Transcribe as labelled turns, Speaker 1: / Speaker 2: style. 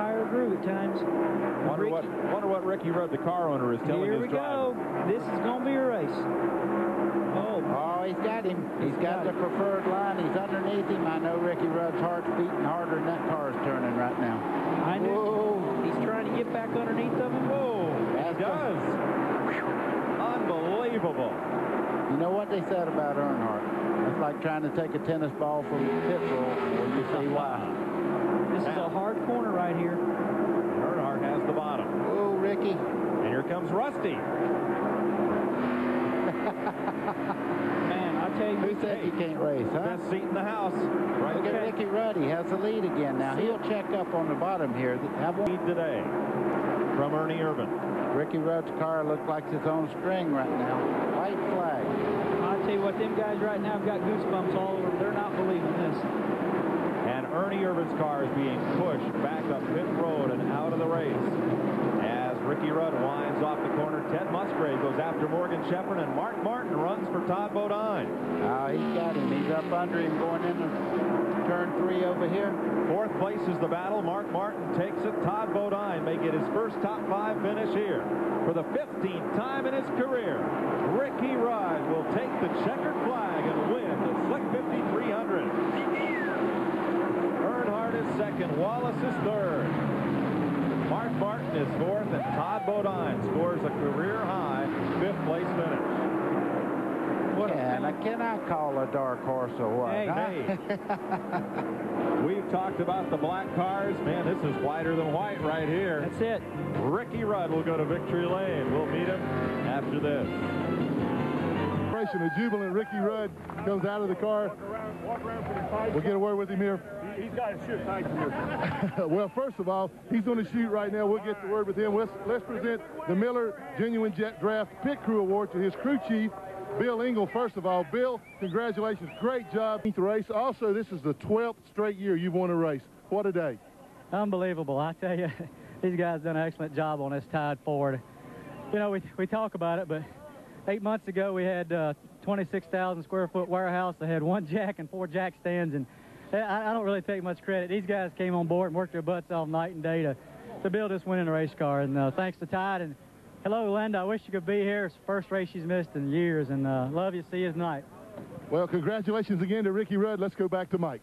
Speaker 1: higher groove at times.
Speaker 2: Wonder
Speaker 1: Ricky-
Speaker 2: what, wonder what Ricky Rudd, the car owner, is telling
Speaker 1: Here
Speaker 2: his
Speaker 1: we go. This is going to be a race. Oh,
Speaker 3: Oh, he's got him. He's got
Speaker 1: got
Speaker 3: the
Speaker 1: him.
Speaker 3: preferred line. He's underneath him. I know Ricky Rudd's heart's beating harder than that car's turning right now.
Speaker 1: I knew.
Speaker 3: Whoa.
Speaker 1: He's trying to get back underneath of him.
Speaker 2: Whoa,
Speaker 3: That's
Speaker 2: he does. Unbelievable.
Speaker 3: You know what they said about Earnhardt? It's like trying to take a tennis ball from pit roll. Well, you see why.
Speaker 1: This is a hard corner right here.
Speaker 2: Earnhardt has the bottom.
Speaker 3: Whoa, Ricky.
Speaker 2: And here comes Rusty.
Speaker 1: Man, I tell you,
Speaker 3: Who said you can't race, huh?
Speaker 2: Best seat in the house. Right
Speaker 3: Look at. Ricky Rudd. He has the lead again now. He'll check up on the bottom here. Have one.
Speaker 2: Lead today from Ernie Irvan.
Speaker 3: Ricky Rudd's car looks like it's on string right now. White flag.
Speaker 1: I tell you what, them guys right now have got goosebumps all over. They're not believing this.
Speaker 2: And Ernie Irvan's car is being pushed back up pit road and out of the race. Winds off the corner, Ted Musgrave goes after Morgan Shepherd, and Mark Martin runs for Todd Bodine.
Speaker 3: Oh, he's got him. He's up under him going into turn three over here.
Speaker 2: Fourth place is the battle. Mark Martin takes it. Todd Bodine may get his first top five finish here. For the 15th time in his career, Ricky Rudd will take the checkered flag and win the Slick 50 300. Earnhardt is second. Wallace is third. Is fourth, and Todd Bodine scores a career-high fifth place finish. What a
Speaker 3: Yeah, now can I call a dark horse or what?
Speaker 1: Hey,
Speaker 3: huh?
Speaker 2: We've talked about the black cars. Man, this is whiter than white right here.
Speaker 1: That's it.
Speaker 2: Ricky Rudd will go to victory lane. We'll meet him after this.
Speaker 4: Celebration, a jubilant Ricky Rudd comes out of the car. We'll get a word with him here.
Speaker 5: He's got to shoot tight here.
Speaker 4: well, first of all, he's going to shoot right now. We'll get the word with him. Let's, let's present the Miller Genuine Jet Draft Pit Crew Award to his crew chief, Bill Ingle. First of all, Bill, congratulations. Great job. Race. Also, this is the 12th straight year you've won a race. What a day.
Speaker 6: Unbelievable. I tell you, these guys done an excellent job on this Tide Ford. You know, we, we talk about it, but eight months ago we had uh, 26,000 square foot warehouse. They had one jack and four jack stands, and I, I don't really take much credit. These guys came on board and worked their butts off night and day to, to build this winning race car, and uh, thanks to Tide. And hello, Linda. I wish you could be here. It's the first race she's missed in years, and uh, love you. See you tonight.
Speaker 4: Well, congratulations again to Ricky Rudd. Let's go back to Mike.